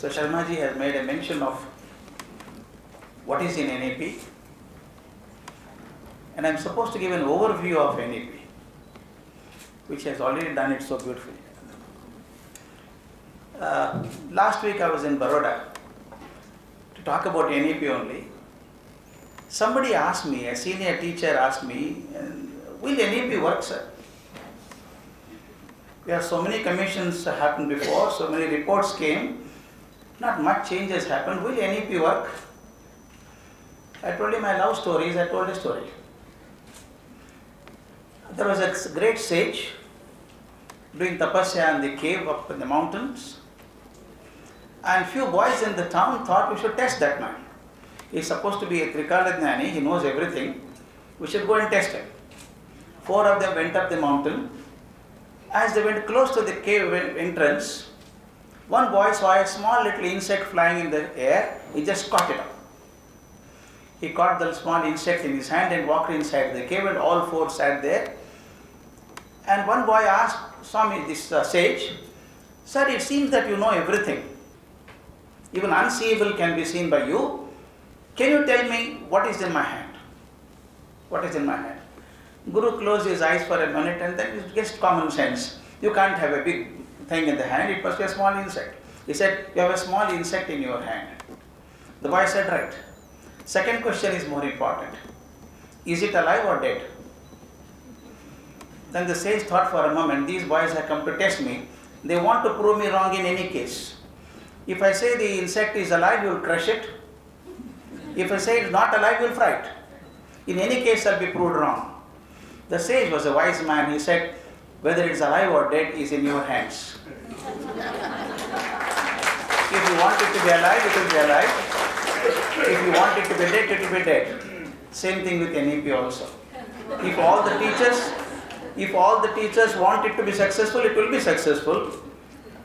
So Sharmaji has made a mention of what is in NEP and I'm supposed to give an overview of NEP which has already done it so beautifully. Uh, last week I was in Baroda to talk about NEP only. Somebody asked me, a senior teacher asked me, will NEP work, sir? We have so many commissions happened before, so many reports came, not much change has happened. Will NEP work? I told him my love stories, I told a story. There was a great sage doing tapasya in the cave up in the mountains. And few boys in the town thought we should test that man. He's supposed to be a Trikalajnani, he knows everything. We should go and test him. Four of them went up the mountain. As they went close to the cave entrance, one boy saw a small little insect flying in the air. He just caught it up. He caught the small insect in his hand and walked inside the cave, and all four sat there. And one boy asked Swami, this uh, sage, Sir, it seems that you know everything. Even unseeable can be seen by you. Can you tell me what is in my hand? What is in my hand? Guru closed his eyes for a minute and then it's just common sense. You can't have a big thing in the hand, it must be a small insect. He said, You have a small insect in your hand. The boy said, Right. Second question is more important. Is it alive or dead? Then the sage thought for a moment, these boys have come to test me. They want to prove me wrong in any case. If I say the insect is alive, you will crush it. If I say it's not alive, you will fry it. In any case, I'll be proved wrong. The sage was a wise man. He said, whether it's alive or dead is in your hands. if you want it to be alive, it will be alive. If you want it to be dead, it will be dead. Same thing with NEP also. If all the teachers, if all the teachers want it to be successful, it will be successful.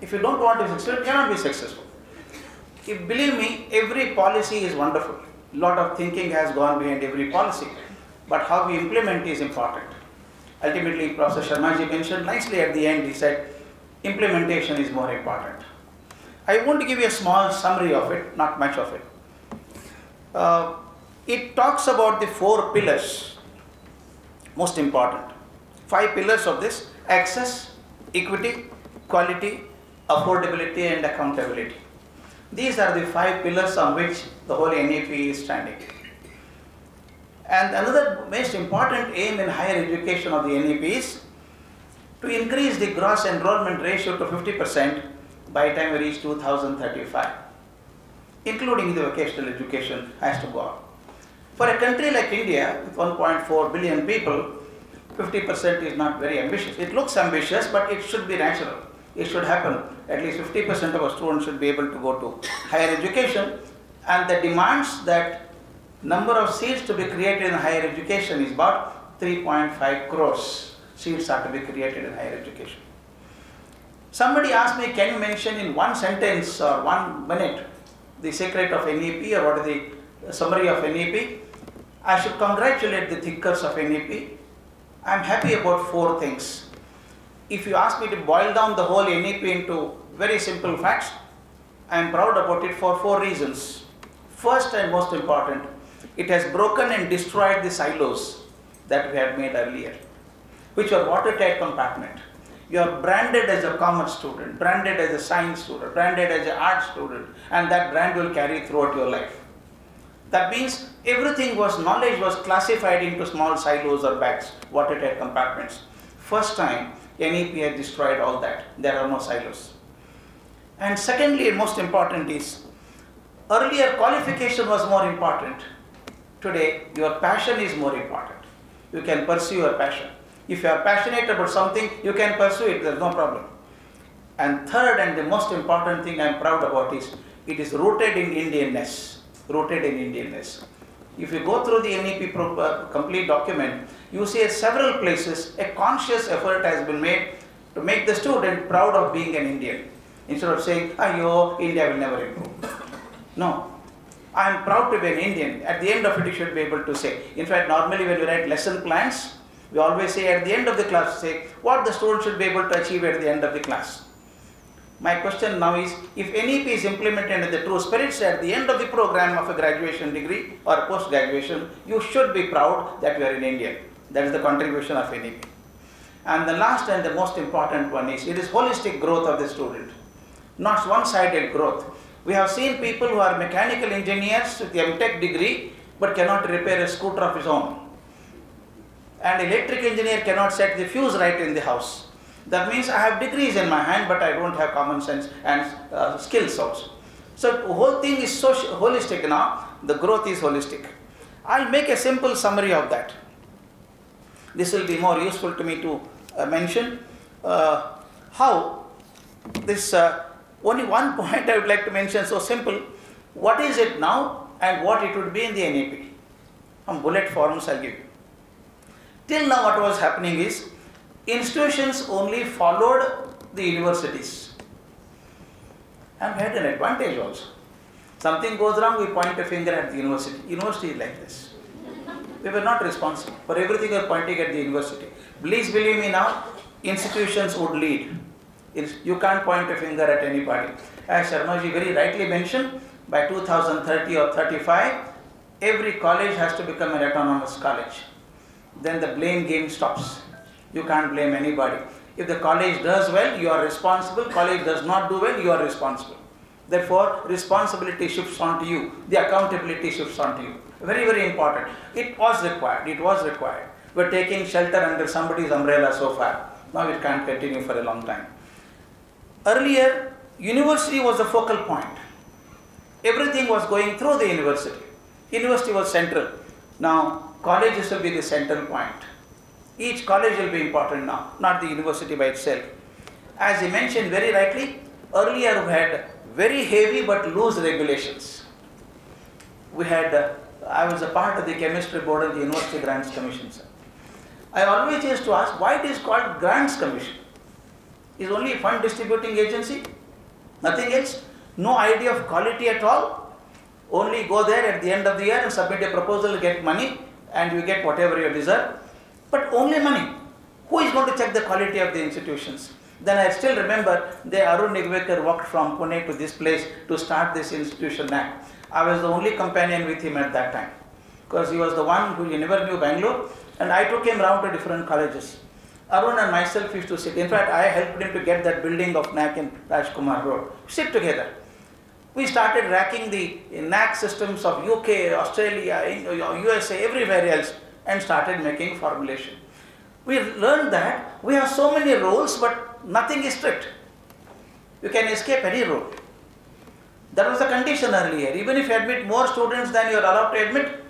If you don't want it to be successful, it cannot be successful. If believe me, every policy is wonderful. Lot of thinking has gone behind every policy, but how we implement is important. Ultimately, Professor Sharmaji mentioned nicely at the end, he said, implementation is more important. I want to give you a small summary of it, not much of it. Uh, it talks about the four pillars, most important. Five pillars of this access, equity, quality, affordability, and accountability. These are the five pillars on which the whole NEP is standing. And another most important aim in higher education of the NEP is to increase the gross enrollment ratio to 50% by the time we reach 2035, including the vocational education has to go up. For a country like India, with 1.4 billion people, 50% is not very ambitious. It looks ambitious, but it should be natural. It should happen. At least 50% of our students should be able to go to higher education. And the demands that number of seats to be created in higher education is about 3.5 crores seats are to be created in higher education. Somebody asked me, can you mention in one sentence or one minute the secret of NEP or what is the uh, summary of NEP? I should congratulate the thinkers of NEP. I am happy about four things. If you ask me to boil down the whole NEP into very simple facts, I am proud about it for four reasons. First and most important, it has broken and destroyed the silos that we had made earlier, which were watertight compartment. You are branded as a commerce student, branded as a science student, branded as an art student, and that brand will carry throughout your life. That means everything was, knowledge was classified into small silos or bags, watertight compartments. First time, NEP has destroyed all that. There are no silos. And secondly, and most important is, earlier qualification was more important. Today, your passion is more important. You can pursue your passion. If you are passionate about something, you can pursue it, there's no problem. And third and the most important thing I'm proud about is, it is rooted in Indianness. Rooted in Indianness. If you go through the NEP uh, complete document, you see at several places a conscious effort has been made to make the student proud of being an Indian. Instead of saying, yo, India will never improve. No. I am proud to be an Indian. At the end of it, you should be able to say. In fact, normally when we write lesson plans, we always say at the end of the class, say what the student should be able to achieve at the end of the class. My question now is if NEP is implemented in the true spirit at the end of the program of a graduation degree or post graduation, you should be proud that you are an Indian. That is the contribution of NEP. And the last and the most important one is it is holistic growth of the student, not one sided growth. We have seen people who are mechanical engineers with MTech degree but cannot repair a scooter of his own. And electric engineer cannot set the fuse right in the house. That means I have degrees in my hand, but I don't have common sense and uh, skills also. So the whole thing is so holistic now. The growth is holistic. I'll make a simple summary of that. This will be more useful to me to uh, mention uh, how this. Only one point I would like to mention. So simple. What is it now, and what it would be in the NEP? Some bullet forms I'll give you. Till now, what was happening is institutions only followed the universities and had an advantage also. Something goes wrong, we point a finger at the university. University is like this. We were not responsible for everything we are pointing at the university. Please believe me now, institutions would lead. You can't point a finger at anybody. As Sharmaji very rightly mentioned, by 2030 or 35, every college has to become an autonomous college. Then the blame game stops. You can't blame anybody. If the college does well, you are responsible. College does not do well, you are responsible. Therefore, responsibility shifts onto you. The accountability shifts onto you. Very, very important. It was required. It was required. We're taking shelter under somebody's umbrella so far. Now it can't continue for a long time. Earlier, university was the focal point. Everything was going through the university. University was central. Now, colleges will be the central point. Each college will be important now, not the university by itself. As he mentioned very rightly, earlier we had very heavy but loose regulations. We had, uh, I was a part of the chemistry board of the University Grants Commission. Sir. I always used to ask why it is called Grants Commission. Is only fund distributing agency, nothing else, no idea of quality at all. Only go there at the end of the year and submit a proposal, get money, and you get whatever you deserve but only money. Who is going to check the quality of the institutions? Then I still remember the Arun Nigavekar walked from Pune to this place to start this institution NAAC. I was the only companion with him at that time because he was the one who never knew Bangalore and I took him round to different colleges. Arun and myself used to sit. In fact, I helped him to get that building of NAAC in Rajkumar Road. Sit together. We started racking the NAAC systems of UK, Australia, USA, everywhere else and started making formulation. We learned that we have so many rules, but nothing is strict. You can escape any rule. That was the condition earlier. Even if you admit more students than you are allowed to admit,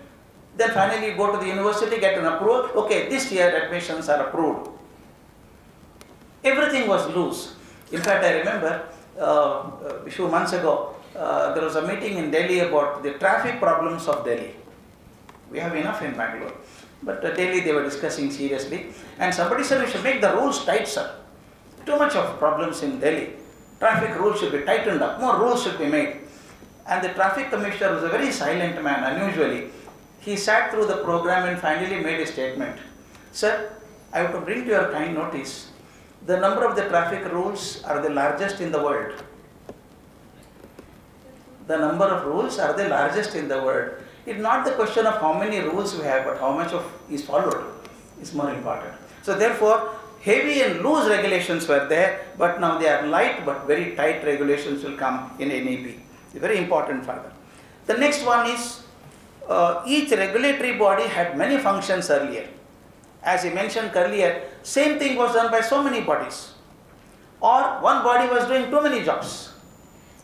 then finally you go to the university, get an approval. Okay, this year admissions are approved. Everything was loose. In fact, I remember uh, a few months ago, uh, there was a meeting in Delhi about the traffic problems of Delhi. We have enough in Bangalore. But uh, Delhi they were discussing seriously. And somebody said we should make the rules tight, sir. Too much of problems in Delhi. Traffic rules should be tightened up. More rules should be made. And the traffic commissioner was a very silent man, unusually. He sat through the program and finally made a statement. Sir, I want to bring to your kind notice the number of the traffic rules are the largest in the world. The number of rules are the largest in the world. It's not the question of how many rules we have, but how much of is followed is more important. So therefore, heavy and loose regulations were there, but now they are light but very tight regulations will come in NEP. Very important further. The next one is uh, each regulatory body had many functions earlier. As I mentioned earlier, same thing was done by so many bodies. Or one body was doing too many jobs.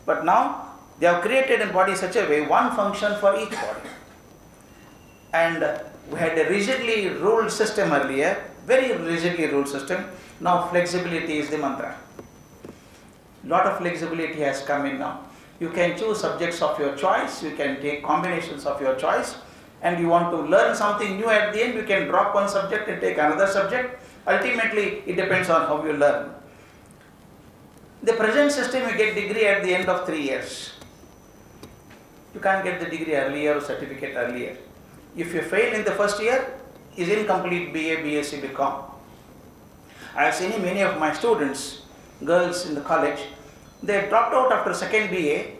But now they have created a body such a way, one function for each body. And we had a rigidly ruled system earlier, very rigidly ruled system. Now flexibility is the mantra. Lot of flexibility has come in now. You can choose subjects of your choice, you can take combinations of your choice, and you want to learn something new at the end, you can drop one subject and take another subject. Ultimately, it depends on how you learn. The present system, you get degree at the end of three years. You can't get the degree earlier or certificate earlier. If you fail in the first year, is incomplete BA, BSc, BCom. I have seen many of my students, girls in the college, They dropped out after second BA,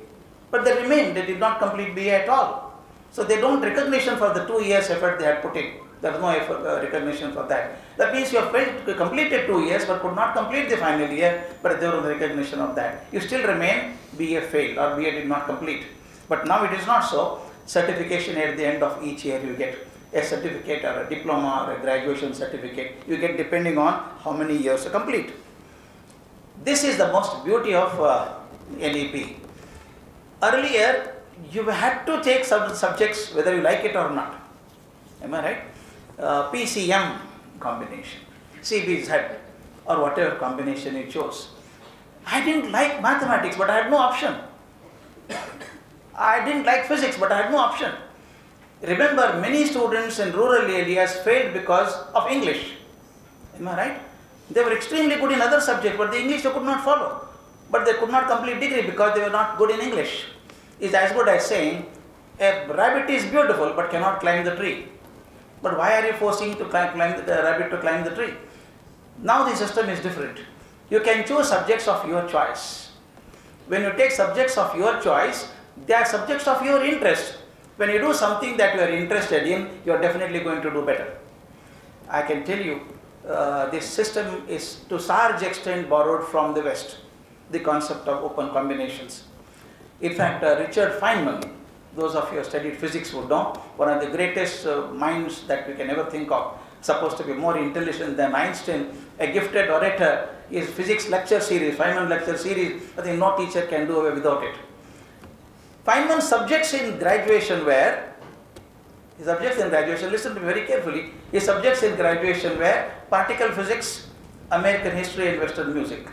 but they remained, they did not complete BA at all. So they don't recognition for the two years effort they had put in. There is no effort, uh, recognition for that. That means you have failed, completed two years but could not complete the final year, but there was recognition of that. You still remain BA failed or BA did not complete. But now it is not so. Certification at the end of each year you get a certificate or a diploma or a graduation certificate. You get depending on how many years you complete. This is the most beauty of uh, NEP. Earlier, you had to take some subjects whether you like it or not. Am I right? Uh, PCM combination, CBZ, or whatever combination you chose. I didn't like mathematics, but I had no option. I didn't like physics, but I had no option. Remember, many students in rural areas failed because of English. Am I right? They were extremely good in other subjects, but the English they could not follow. But they could not complete degree because they were not good in English. It's as good as saying, a rabbit is beautiful but cannot climb the tree. But why are you forcing to climb, climb the rabbit to climb the tree? Now the system is different. You can choose subjects of your choice. When you take subjects of your choice, they are subjects of your interest. When you do something that you are interested in, you are definitely going to do better. I can tell you, uh, this system is to a large extent borrowed from the West, the concept of open combinations. In fact, uh, Richard Feynman, those of you who studied physics would know, one of the greatest uh, minds that we can ever think of, supposed to be more intelligent than Einstein, a gifted orator, his physics lecture series, Feynman lecture series, I think no teacher can do away without it. Feynman's subjects in graduation were, his subjects in graduation, listen to me very carefully, his subjects in graduation were particle physics, American history and Western music.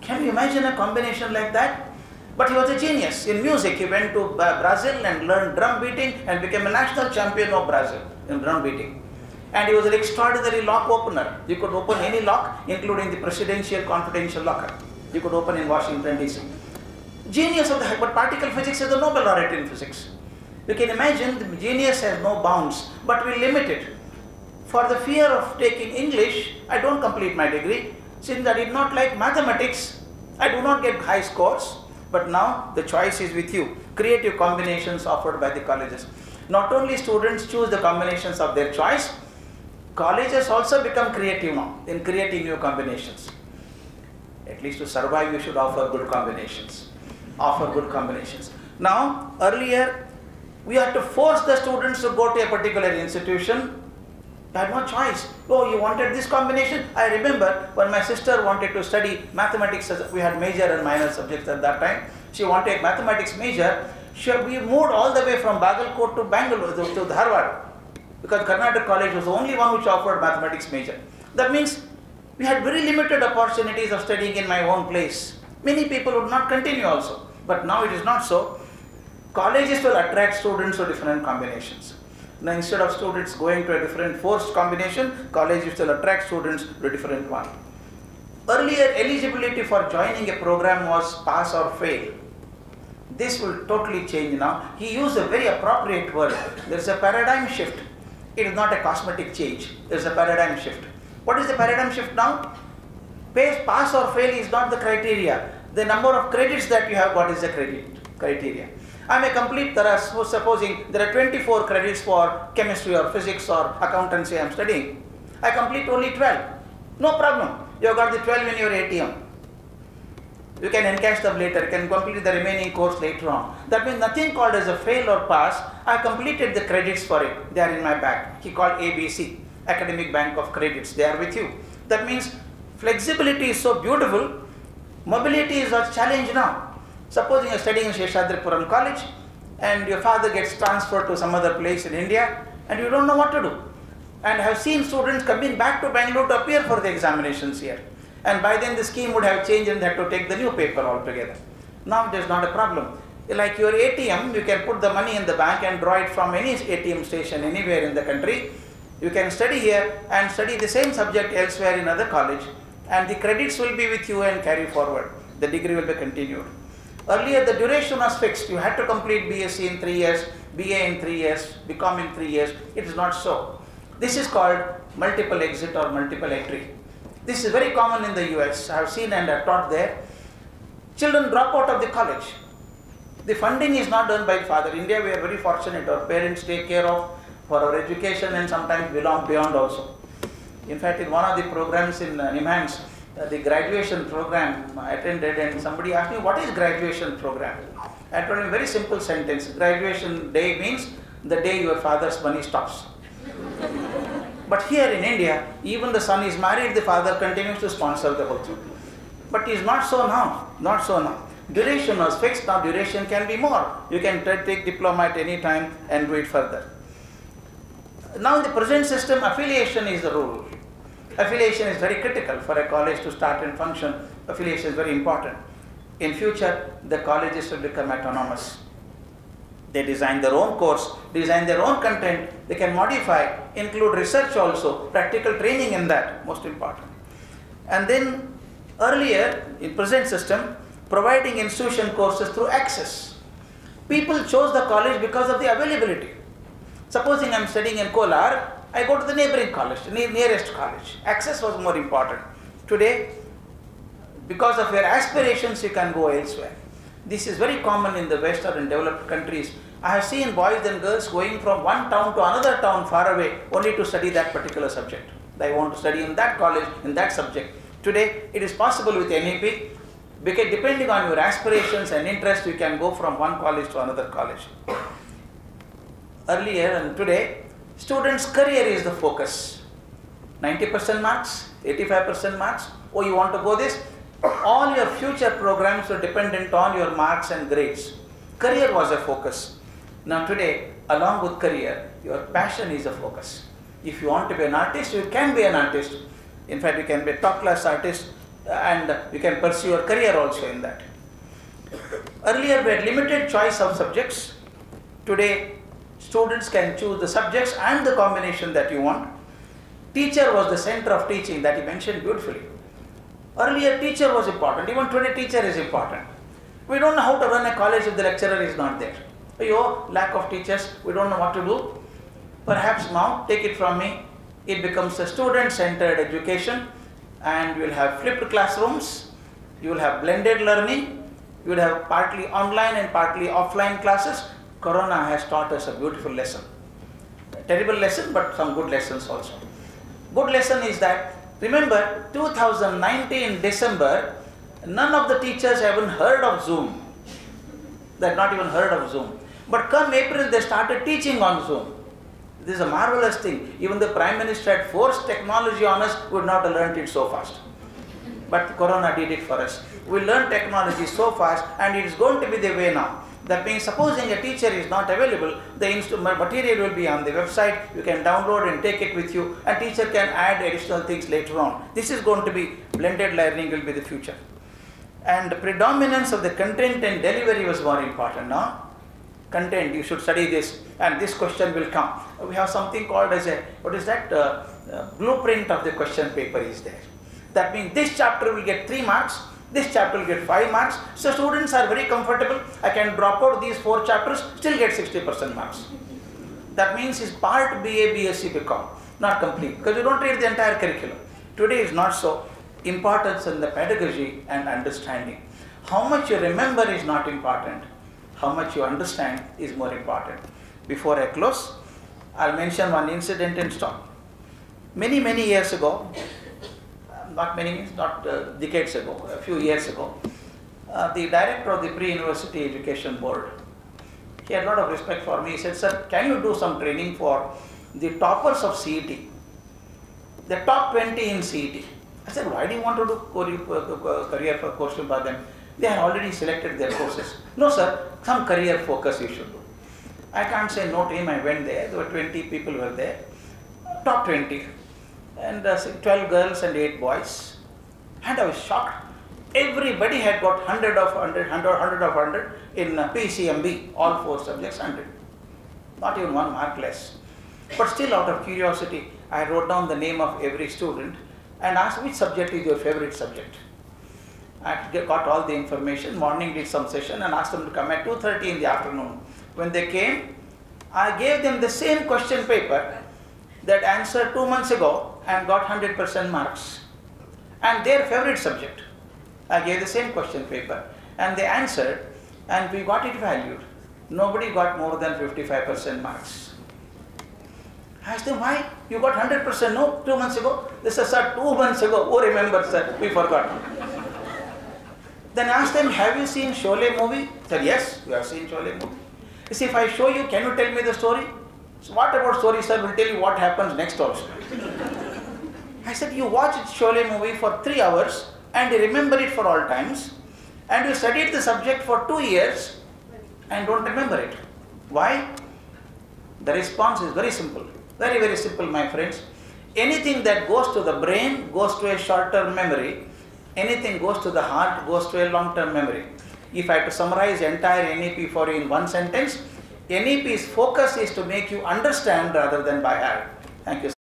Can you imagine a combination like that? But he was a genius. In music, he went to Brazil and learned drum beating and became a national champion of Brazil in drum beating. And he was an extraordinary lock opener. You could open any lock, including the presidential confidential locker. You could open in Washington, D.C. Genius of the but particle physics is the Nobel laureate in physics. You can imagine the genius has no bounds, but we limit it. For the fear of taking English, I don't complete my degree. Since I did not like mathematics, I do not get high scores. But now the choice is with you. Creative combinations offered by the colleges. Not only students choose the combinations of their choice, colleges also become creative now in creating new combinations. At least to survive, you should offer good combinations. Offer good combinations. Now, earlier, we had to force the students to go to a particular institution. They had no choice. Oh, you wanted this combination? I remember when my sister wanted to study mathematics, we had major and minor subjects at that time. She wanted a mathematics major. She, we moved all the way from Bagalkot to Bangalore, to, to Dharwad, because Karnataka College was the only one which offered mathematics major. That means we had very limited opportunities of studying in my own place. Many people would not continue also, but now it is not so. Colleges will attract students to different combinations. Now instead of students going to a different forced combination, colleges will attract students to a different one. Earlier eligibility for joining a program was pass or fail. This will totally change now. He used a very appropriate word. There is a paradigm shift. It is not a cosmetic change. There is a paradigm shift. What is the paradigm shift now? Pass or fail is not the criteria. The number of credits that you have got is the credit criteria. I may complete, are, supposing there are 24 credits for chemistry or physics or accountancy I am studying. I complete only 12. No problem. You have got the 12 in your ATM. You can encash them later, you can complete the remaining course later on. That means nothing called as a fail or pass. I completed the credits for it. They are in my bag. He called ABC, Academic Bank of Credits. They are with you. That means flexibility is so beautiful. Mobility is a challenge now. Supposing you're studying in Seshadripuram College and your father gets transferred to some other place in India and you don't know what to do. And have seen students coming back to Bangalore to appear for the examinations here. And by then the scheme would have changed and they had to take the new paper altogether. Now there's not a problem. Like your ATM, you can put the money in the bank and draw it from any ATM station anywhere in the country. You can study here and study the same subject elsewhere in other college and the credits will be with you and carry forward. The degree will be continued. Earlier the duration was fixed. You had to complete BSc in 3 years, BA in 3 years, BCom in 3 years. It is not so. This is called multiple exit or multiple entry. This is very common in the US. I have seen and I taught there. children drop out of the college. The funding is not done by father. India, we are very fortunate. Our parents take care of for our education and sometimes belong beyond also. In fact, in one of the programs in uh, NIMHANS, Uh, the graduation program attended and somebody asked me, what is graduation program? I told him very simple sentence. Graduation day means the day your father's money stops. but here in India, even the son is married, the father continues to sponsor the whole thing. But it is not so now. Not so now. Duration was fixed, now duration can be more. You can take diploma at any time and do it further. Now in the present system, affiliation is the rule. Affiliation is very critical for a college to start and function. Affiliation is very important. In future, the colleges will become autonomous. They design their own course, design their own content, they can modify, include research also, practical training in that, most important. And then earlier, in present system, providing institution courses through access. People chose the college because of the availability. Supposing I'm studying in Kolar, I go to the neighboring college, nearest college. Access was more important. Today, because of your aspirations, you can go elsewhere. This is very common in the Western developed countries. I have seen boys and girls going from one town to another town far away only to study that particular subject. They want to study in that college, in that subject. Today, it is possible with NEP because depending on your aspirations and interest, you can go from one college to another college. Earlier and today, students' career is the focus. 90% marks, 85% marks. Oh, you want to go this? All your future programs are dependent on your marks and grades. Career was a focus. Now, today, along with career, your passion is a focus. If you want to be an artist, you can be an artist. In fact, you can be a top class artist uh, and you can pursue your career also in that. Earlier, we had limited choice of subjects. Today, students can choose the subjects and the combination that you want. Teacher was the center of teaching that he mentioned beautifully. Earlier, teacher was important. Even today, teacher is important. We don't know how to run a college if the lecturer is not there. Yo, lack of teachers, we don't know what to do. Perhaps now, take it from me, it becomes a student-centered education and you will have flipped classrooms, you will have blended learning, you will have partly online and partly offline classes. Corona has taught us a beautiful lesson. A terrible lesson, but some good lessons also. Good lesson is that, remember, 2019 December, none of the teachers haven't heard of Zoom. They had not even heard of Zoom. But come April, they started teaching on Zoom. This is a marvelous thing. Even the Prime Minister had forced technology on us, we would not have learned it so fast. But Corona did it for us. We learned technology so fast and it is going to be the way now. That means supposing a teacher is not available, the material will be on the website, you can download and take it with you and teacher can add additional things later on. This is going to be blended learning will be the future. And the predominance of the content and delivery was more important now content you should study this and this question will come we have something called as a what is that uh, uh, blueprint of the question paper is there that means this chapter will get 3 marks this chapter will get 5 marks. So students are very comfortable. I can drop out these four chapters still get 60% marks. That means is part ba bsc become not complete because you don't read the entire curriculum. Today is not so. Importance in the pedagogy and understanding. How much you remember is not important. How much you understand is more important. Before I close, I'll mention one incident in stop. Many, many years ago, not many, years, not uh, decades ago, a few years ago, uh, the director of the pre-university education board, he had a lot of respect for me. He said, sir, can you do some training for the toppers of CET? The top 20 in CET. I said, why do you want to do uh, career for course by them? They have already selected their courses. No, sir, some career focus you should do. I can't say no to him. I went there. There were 20 people were there, top 20, and uh, 12 girls and 8 boys. And I was shocked. Everybody had got 100 of 100, 100, 100 of 100 in uh, PCMB, all four subjects 100. Not even one mark less. But still, out of curiosity, I wrote down the name of every student and asked which subject is your favorite subject. I got all the information, morning did some session and asked them to come at 2.30 in the afternoon. When they came, I gave them the same question paper that answered two months ago and got 100% marks. And their favorite subject. I gave the same question paper. And they answered, and we got it valued. Nobody got more than 55% marks. I asked them, why? You got 100%, no? Two months ago? They said, sir, two months ago. Oh, remember, sir, we forgot. then I asked them, have you seen Sholay movie? Said, yes, we have seen Sholay movie. You see, if I show you, can you tell me the story? So what about story, sir? We'll tell you what happens next also. I said, you watched Sholay movie for three hours and you remember it for all times and you studied the subject for two years and don't remember it. Why? The response is very simple. Very, very simple, my friends. Anything that goes to the brain goes to a short term memory. Anything goes to the heart goes to a long term memory. If I had to summarize entire NEP for you in one sentence, NEP's focus is to make you understand rather than by heart. Thank you.